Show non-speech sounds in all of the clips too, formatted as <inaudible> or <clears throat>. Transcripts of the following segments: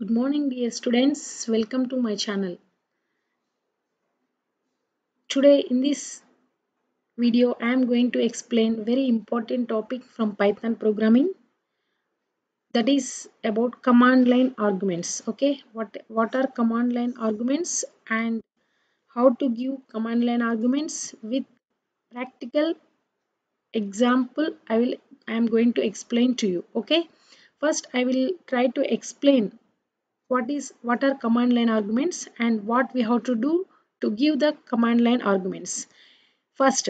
Good morning dear students, welcome to my channel. Today in this video I am going to explain very important topic from Python programming that is about command line arguments. Okay, what, what are command line arguments and how to give command line arguments with practical example I will I am going to explain to you. Okay, first I will try to explain what is what are command line arguments and what we have to do to give the command line arguments? First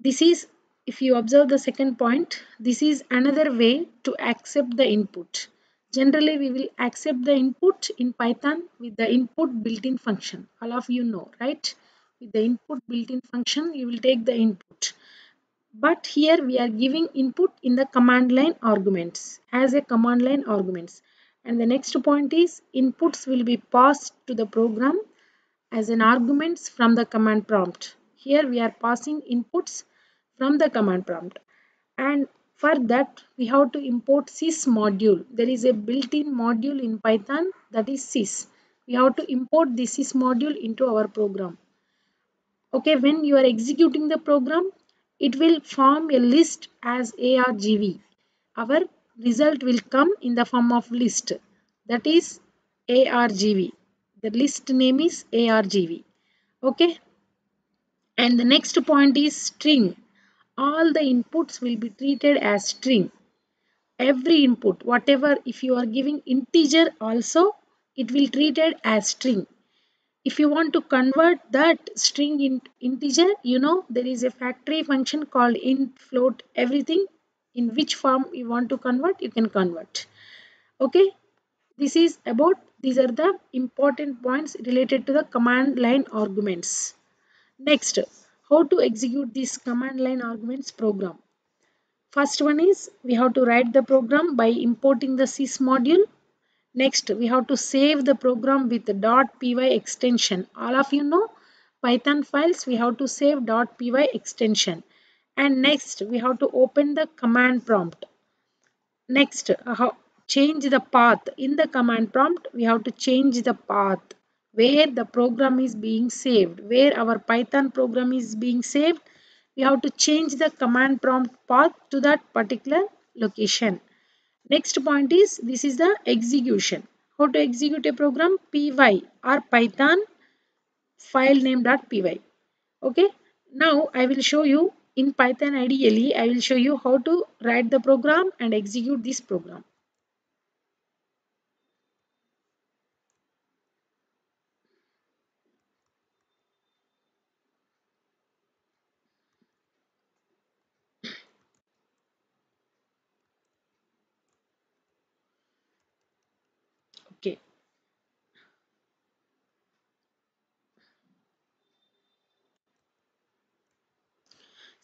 this is if you observe the second point this is another way to accept the input. Generally we will accept the input in python with the input built-in function. All of you know right? With the input built-in function you will take the input. But here we are giving input in the command line arguments as a command line arguments and the next point is inputs will be passed to the program as an arguments from the command prompt. Here we are passing inputs from the command prompt. And for that we have to import sys module. There is a built-in module in python that is sys. We have to import this sys module into our program. Okay when you are executing the program it will form a list as argv our result will come in the form of list. That is argv the list name is argv okay? And the next point is string. All the inputs will be treated as string. Every input whatever if you are giving integer also it will treated as string. If you want to convert that string in integer you know there is a factory function called int float everything in which form you want to convert you can convert. Okay? This is about these are the important points related to the command line arguments. Next how to execute this command line arguments program? First one is we have to write the program by importing the sys module. Next we have to save the program with. the .py extension. All of you know python files we have to save .py extension and next we have to open the command prompt. Next uh, change the path. In the command prompt we have to change the path where the program is being saved. Where our python program is being saved we have to change the command prompt path to that particular location. Next point is this is the execution. How to execute a program? Py or python file name dot .py okay? Now i will show you in python ideally i will show you how to write the program and execute this program okay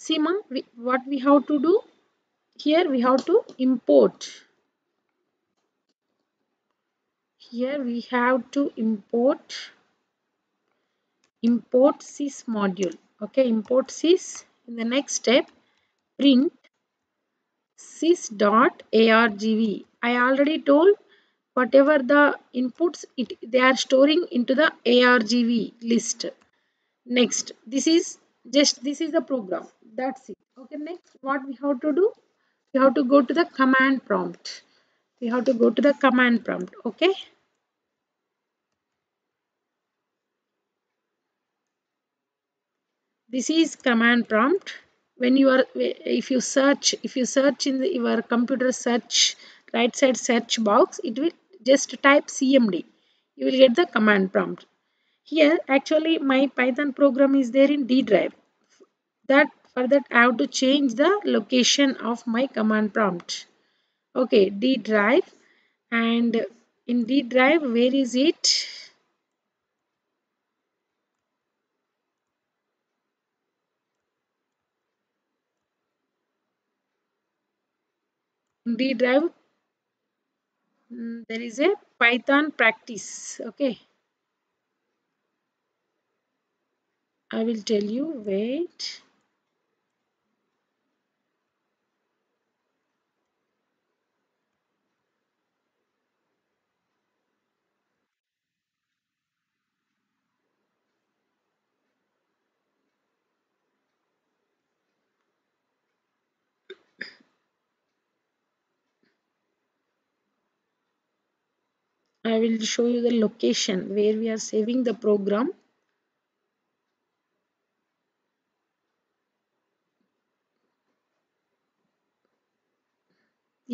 see ma we, what we have to do? Here we have to import. Here we have to import import sys module. Okay import sys. In the next step print sys dot argv i already told whatever the inputs it they are storing into the argv list. Next this is just this is the program. That's it. Okay next what we have to do? We have to go to the command prompt. We have to go to the command prompt okay? This is command prompt. When you are if you search if you search in the, your computer search right side search box it will just type cmd you will get the command prompt here actually my python program is there in d drive. That for that i have to change the location of my command prompt. Okay d drive. And in d drive where is it? D drive mm, there is a python practice. Okay I will tell you wait. I will show you the location where we are saving the program.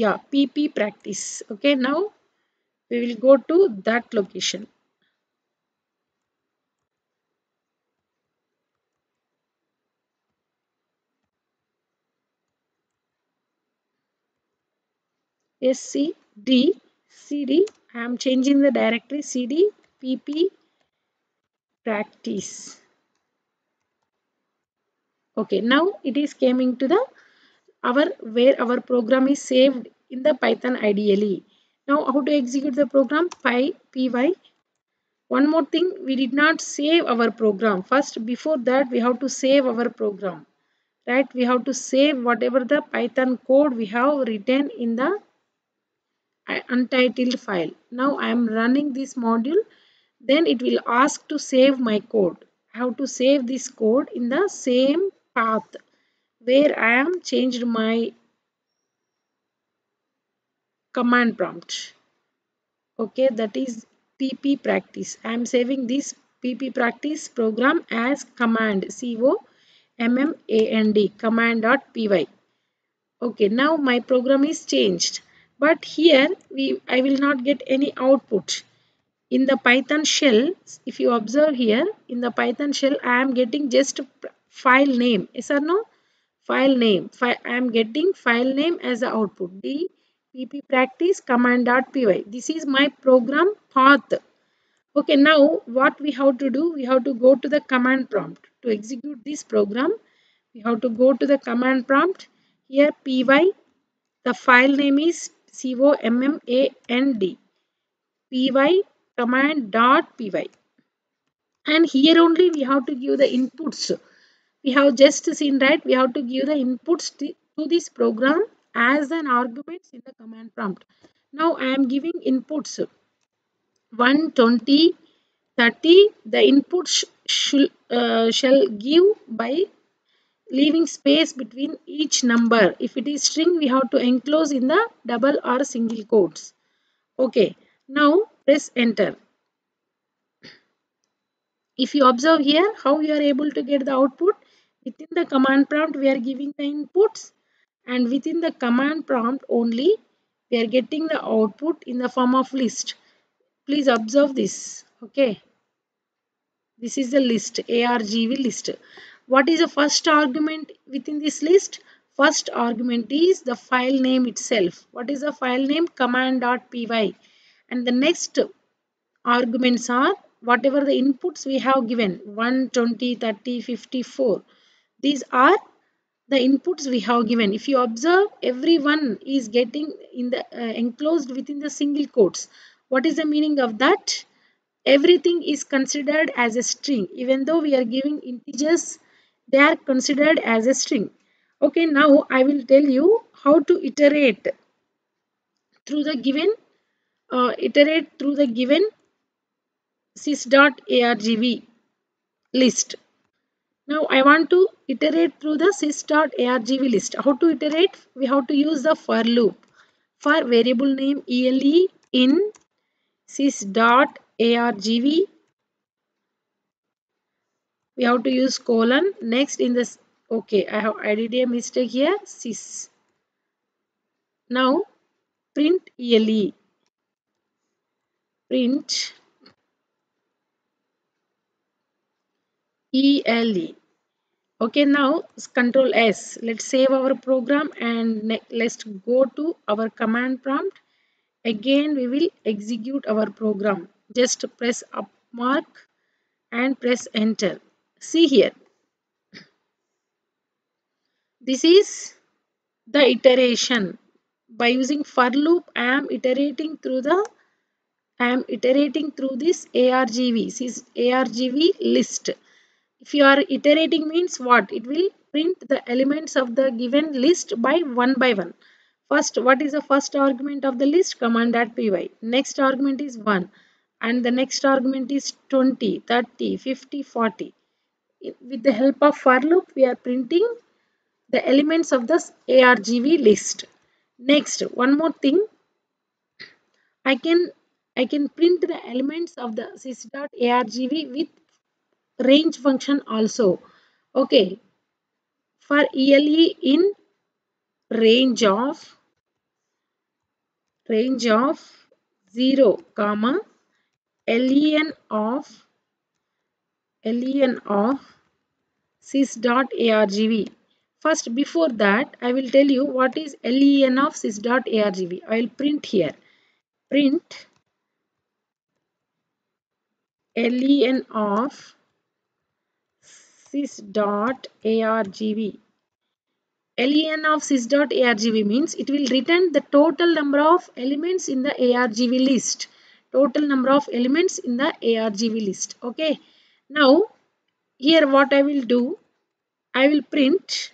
Yeah, PP practice. Okay, now we will go to that location. SC SCD CD I am changing the directory CD PP practice okay now it is coming to the our where our program is saved in the python IDLE now how to execute the program? Py py one more thing we did not save our program. First before that we have to save our program right? We have to save whatever the python code we have written in the uh, untitled file. Now I am running this module. Then it will ask to save my code. I have to save this code in the same path where I am changed my command prompt. Okay that is pp practice. I am saving this pp practice program as command co m m a n d command.py. Okay now my program is changed but here we I will not get any output in the python shell if you observe here in the python shell I am getting just file name yes or no file name. I am getting file name as the output. The pp practice command.py this is my program path. Okay now what we have to do? We have to go to the command prompt. To execute this program we have to go to the command prompt. Here py the file name is command py command dot py and here only we have to give the inputs we have just seen right we have to give the inputs to, this program as an arguments in the command prompt now i am giving inputs 120 30 the inputs should uh, shall give by leaving space between each number. If it is string, we have to enclose in the double or single quotes. Okay, now press enter. If you observe here how you are able to get the output, within the command prompt we are giving the inputs and within the command prompt only we are getting the output in the form of list. Please observe this. Okay. This is the list, ARGV list. What is the first argument within this list? First argument is the file name itself. What is the file name? Command.py. And the next arguments are whatever the inputs we have given 1, 20, 30, 54. These are the inputs we have given. If you observe, everyone is getting in the uh, enclosed within the single quotes. What is the meaning of that? Everything is considered as a string. Even though we are giving integers they are considered as a string. Okay, now I will tell you how to iterate through the given, uh, iterate through the given sys.argv list. Now I want to iterate through the sys.argv list. How to iterate? We have to use the for loop. For variable name ele in sys.argv we have to use colon next in this okay i have added a mistake here sys now print ele print ele okay now control s. Let's save our program and let's go to our command prompt. Again we will execute our program. Just press up mark and press enter. See here. This is the iteration. By using for loop i am iterating through the i am iterating through this argv this is argv list if you are iterating means what? It will print the elements of the given list by one by one. First what is the first argument of the list? Command.py next argument is 1 and the next argument is 20 30 50 40 with the help of for loop we are printing the elements of this argv list. Next one more thing. I can I can print the elements of the sys.argv with range function also. Okay. For ELE in range of range of 0 comma len of len of sys.argv first before that i will tell you what is len of sys.argv i will print here print len of sys.argv len of sys.argv means it will return the total number of elements in the argv list. Total number of elements in the argv list. Okay. Now here what i will do i will print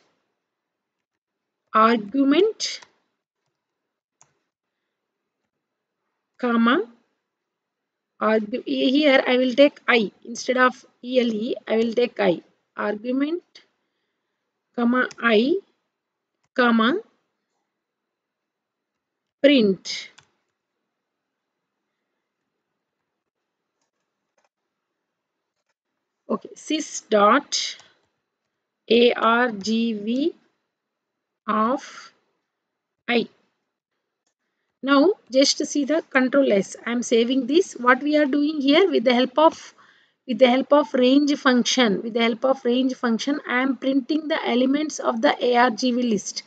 argument comma here i will take i. Instead of ele i will take i argument comma i comma print. Okay sys dot argv of i. Now just see the control s. I am saving this. What we are doing here with the help of with the help of range function with the help of range function i am printing the elements of the argv list.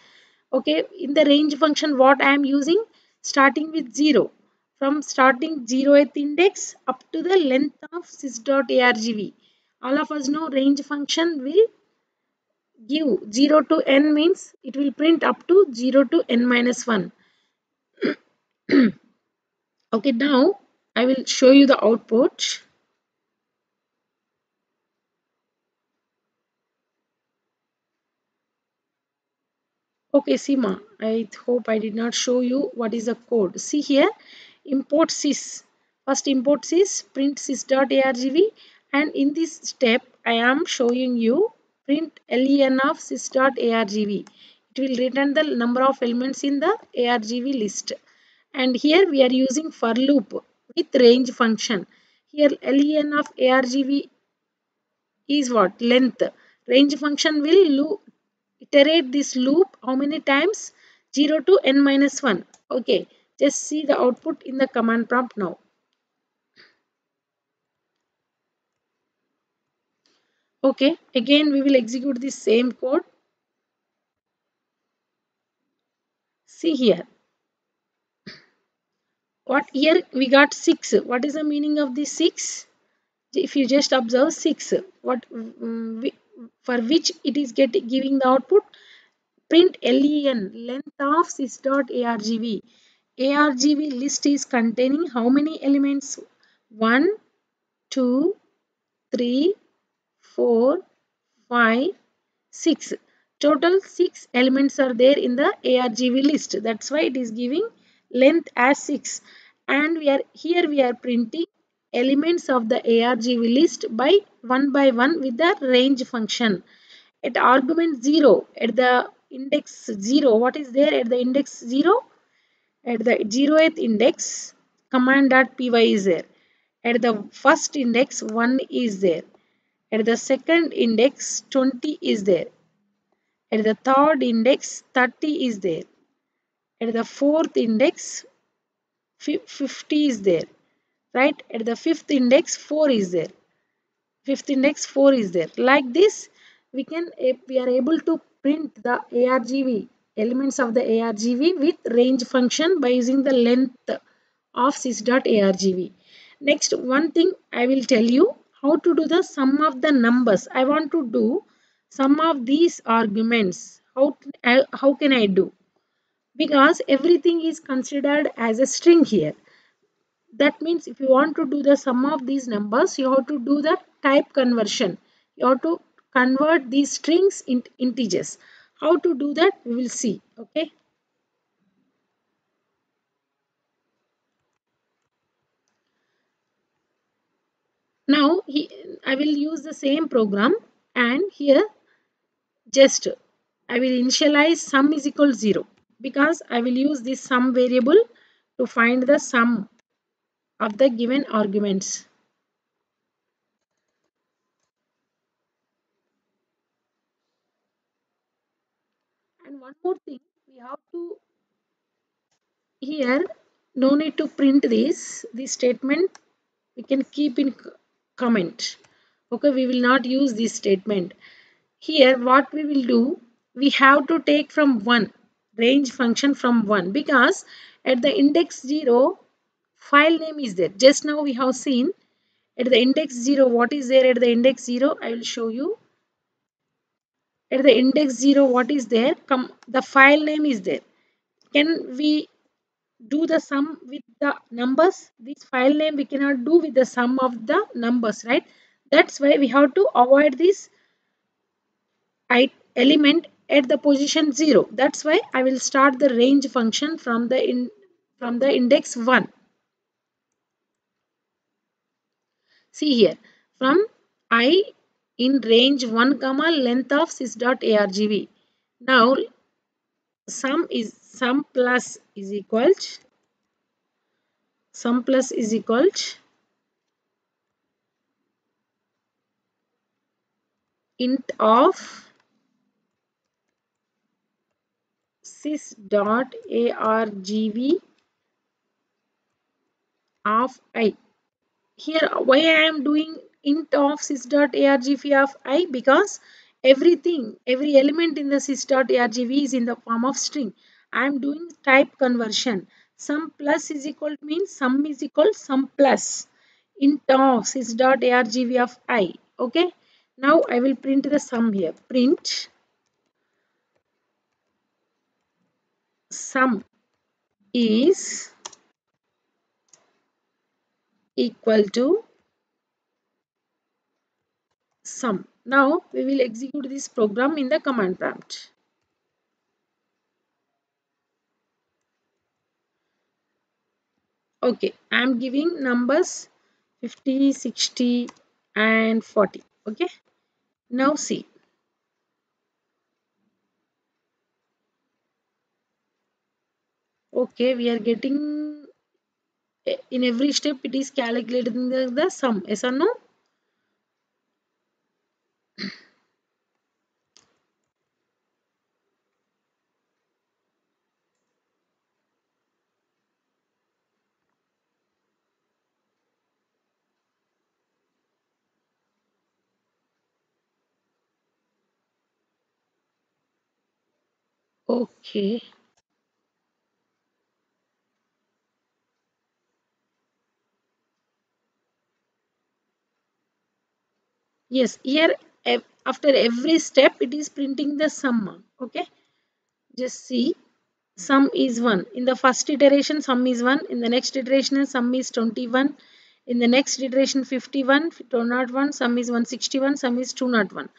Okay in the range function what i am using? Starting with 0 from starting 0th index up to the length of sys.argv all of us know range function will give 0 to n means it will print up to 0 to n minus 1 <clears throat> okay now i will show you the output Okay, Seema, I hope I did not show you what is the code. See here, import sys. First import sys, print sys.argv and in this step, I am showing you print len of sys.argv. It will return the number of elements in the argv list. And here we are using for loop with range function. Here len of argv is what? Length. Range function will loop iterate this loop how many times? 0 to n minus 1 okay just see the output in the command prompt now. Okay again we will execute the same code. See here. What here? We got 6 what is the meaning of this 6 if you just observe 6 what um, for which it is getting giving the output. Print len length of sys.argv argv list is containing how many elements? 1 2 3 4 5 6 total 6 elements are there in the argv list. That's why it is giving length as 6 and we are here we are printing elements of the arg ARGV list by one by one with the range function. At argument 0, at the index 0, what is there at the index 0? At the 0th index, command.py is there. At the first index, 1 is there. At the second index, 20 is there. At the third index, 30 is there. At the fourth index, 50 is there right? At the fifth index 4 is there. Fifth index 4 is there. Like this we can we are able to print the argv elements of the argv with range function by using the length of sys.argv next one thing i will tell you how to do the sum of the numbers. I want to do some of these arguments. How uh, how can i do? Because everything is considered as a string here that means if you want to do the sum of these numbers you have to do the type conversion. You have to convert these strings into integers. How to do that we will see okay? Now he, i will use the same program and here just i will initialize sum is equal 0 because i will use this sum variable to find the sum of the given arguments. And one more thing, we have to here no need to print this this statement we can keep in comment okay we will not use this statement here what we will do we have to take from 1 range function from 1 because at the index 0 file name is there. Just now we have seen at the index 0 what is there at the index 0 I will show you. At the index 0 what is there? Come the file name is there. Can we do the sum with the numbers? This file name we cannot do with the sum of the numbers right? That's why we have to avoid this element at the position 0 that's why i will start the range function from the in from the index 1 see here. From i in range 1 comma length of sys dot argv now sum is sum plus is equal to sum plus is equal to int of sys dot argv of i here why i am doing int of sys dot argv of i because everything every element in the sys dot argv is in the form of string I am doing type conversion. Sum plus is equal means sum is equal sum plus int of sys dot argv of i. Okay. Now I will print the sum here. Print sum is equal to sum. Now we will execute this program in the command prompt. okay i'm giving numbers 50 60 and 40 okay now see okay we are getting in every step it is calculating the, the sum yes or no Okay. Yes, here after every step it is printing the sum. Okay. Just see sum is 1. In the first iteration sum is 1. In the next iteration sum is 21. In the next iteration 51, 201, sum is 161, sum is 201.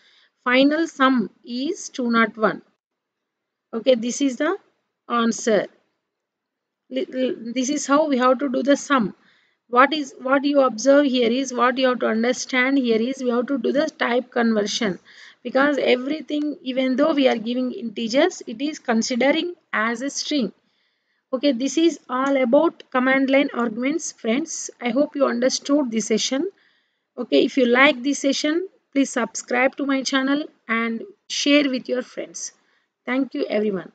Final sum is 201 okay this is the answer this is how we have to do the sum what is what you observe here is what you have to understand here is we have to do the type conversion. Because everything even though we are giving integers it is considering as a string. Okay this is all about command line arguments friends. I hope you understood this session. Okay if you like this session please subscribe to my channel and share with your friends. Thank you everyone.